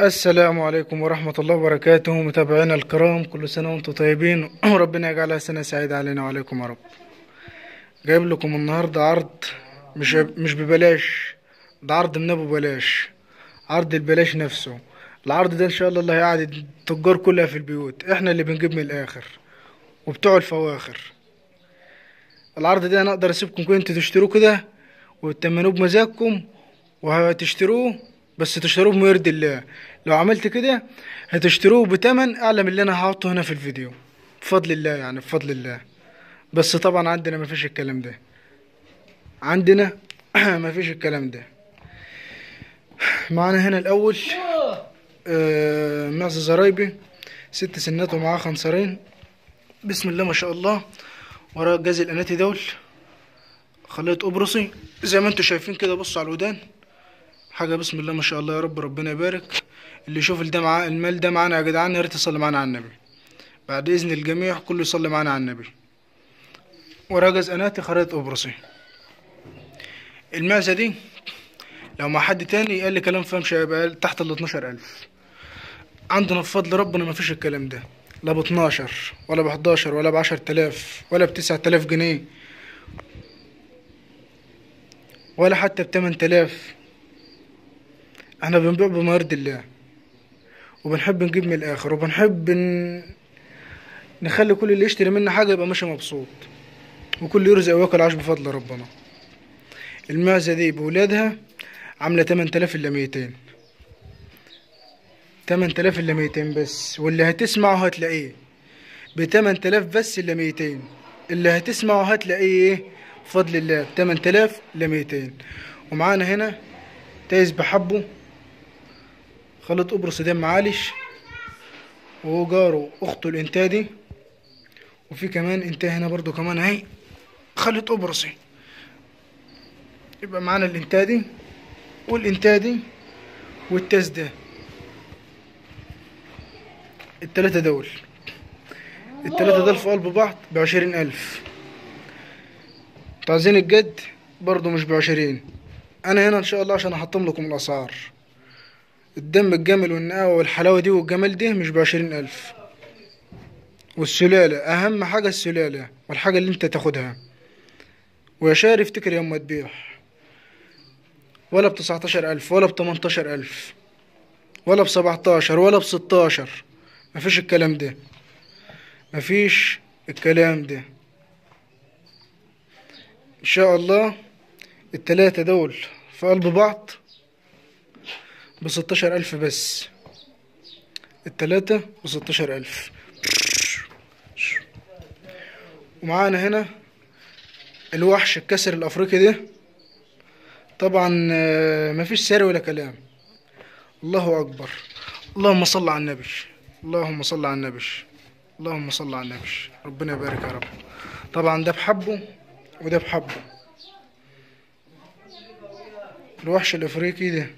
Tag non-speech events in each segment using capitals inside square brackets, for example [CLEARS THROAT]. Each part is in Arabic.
السلام عليكم ورحمة الله وبركاته. متابعينا الكرام كل سنة وأنتم طيبين. [CLEARS THROAT] وربنا يجعلها سنة سعيدة علينا وعليكم يا رب. جايب لكم النهاردة عرض مش مش ببلاش. ده عرض من أبو بلاش. عرض البلاش نفسه. العرض ده إن شاء الله اللي هيقعد التجار كلها في البيوت. إحنا اللي بنجيب من الآخر وبتوع الفواخر. العرض ده أنا أقدر أسيبكم كده أنتوا تشتروه كده وتمنوه بمزاجكم وهتشتروه. بس تشتروه يرضي الله لو عملت كده هتشتروه بتمن أعلى من اللي أنا هحطه هنا في الفيديو. بفضل الله يعني بفضل الله. بس طبعا عندنا مفيش الكلام ده. عندنا [CLEARS THROAT] مفيش الكلام ده. معانا هنا الأول آه معزة زرايبي ست سنات ومعاه خنصرين. بسم الله ما شاء الله. وراه الجاز الأناتي دول. خليط قبرصي زي ما أنتوا شايفين كده بصوا على الودان. حاجة بسم الله ما شاء الله يا رب ربنا يبارك. اللي يشوف معاه المال ده معانا يا جدعان يا ريت يصلي معانا على النبي. بعد إذن الجميع كله يصلي معانا على النبي. وراه جاز اناتي خليط قبرصي المعزة دي لو مع حد تاني أقل كلام ما فيهمش هيبقى تحت ال 12000 عندنا بفضل ربنا ما فيش الكلام ده. لا ب 12 ولا ب 11 ولا ب 10000 ولا ب 9000 جنيه. ولا حتى ب 8000 إحنا بنبيع بما يرضي الله وبنحب نجيب من الآخر وبنحب ن... نخلي كل اللي يشتري منا حاجة يبقى ماشي مبسوط وكل يرزق وياكل عاش بفضل ربنا. المعزة دي بولادها عاملة 8000 إلا 200 8000 إلا 200 بس واللي هتسمعه هتلاقيه. ب 8000 بس إلا 200 اللي هتسمعه هتلاقيه إيه؟ بفضل الله ب 8000 إلا 200 ومعانا هنا تايز بحبه خلط قبرص دم معالش وهو جاره اخته الانتادي وفي كمان انتاه هنا برضو كمان أهي خلط قبرصي يبقى معانا الانتادي والانتادي والتاز ده. التلاتة دول. التلاتة دول في قلب بعض بعشرين ألف. عايزين الجد برضو مش بعشرين. أنا هنا إن شاء الله عشان أحطم لكم الأسعار. الدم الجمل والنقاوة والحلاوة دي والجمال ده مش بعشرين ألف. والسلالة أهم حاجة السلالة والحاجة اللي أنت تاخدها. ويا شاري افتكر يوم ما تبيع. ولا بتسعتاشر ألف ولا بتمنتاشر ألف ولا بسبعتاشر ولا بستاشر. مفيش الكلام ده. مفيش الكلام ده. إن شاء الله التلاتة دول في قلب بعض بستاشر ألف بس. التلاتة بستاشر ألف. ومعانا هنا الوحش الكسر الأفريقي ده. طبعا مفيش سعر ولا كلام. الله أكبر. اللهم صل على النبي. اللهم صل على النبي. اللهم صل على النبي. ربنا يبارك يا رب. طبعا ده بحبه وده بحبه. الوحش الأفريقي ده.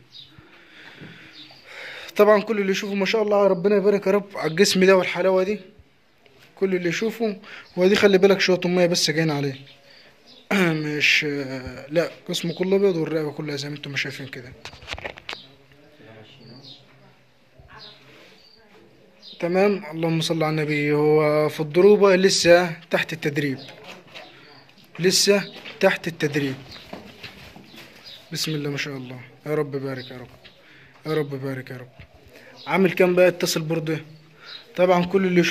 طبعا كل اللي يشوفه ما شاء الله ربنا يبارك يا رب على الجسم ده والحلاوة دي. كل اللي يشوفه هو دي خلي بالك شوية مية بس جايين عليه. [CLEARS THROAT] مش لا جسمه كله أبيض والرقبة كلها زي ما أنتم شايفين كده. تمام؟ اللهم صل على النبي. هو في الضروبة لسه تحت التدريب. لسه تحت التدريب. بسم الله ما شاء الله. يا رب بارك يا رب. يا رب بارك يا رب. عامل كام بقى؟ اتصل برضه. طبعا كل اللي